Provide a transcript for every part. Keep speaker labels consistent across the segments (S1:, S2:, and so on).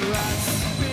S1: Rats.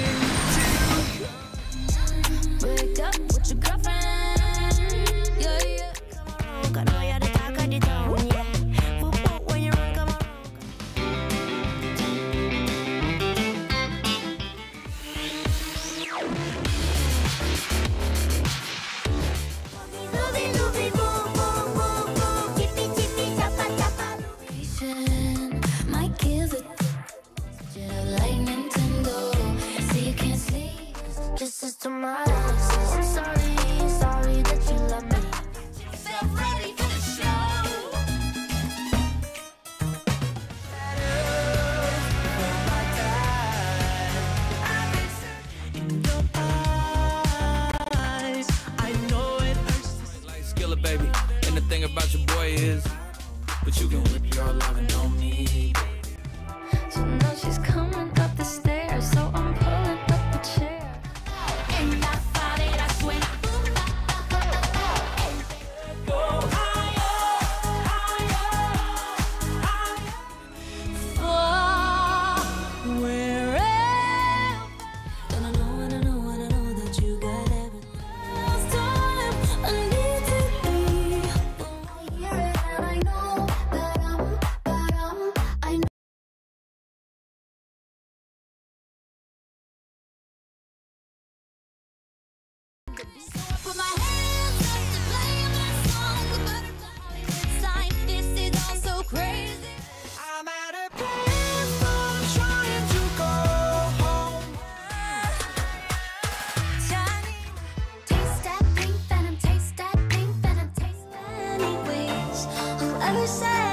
S1: about your boy is, but you can whip your lovin' on me.
S2: So now she's coming.
S3: say.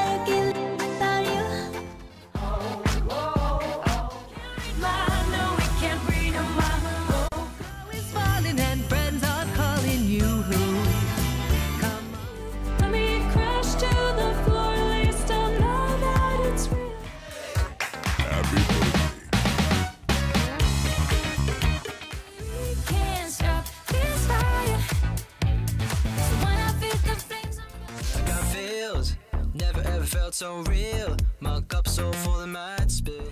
S3: felt so real. My cup so full of mad spill.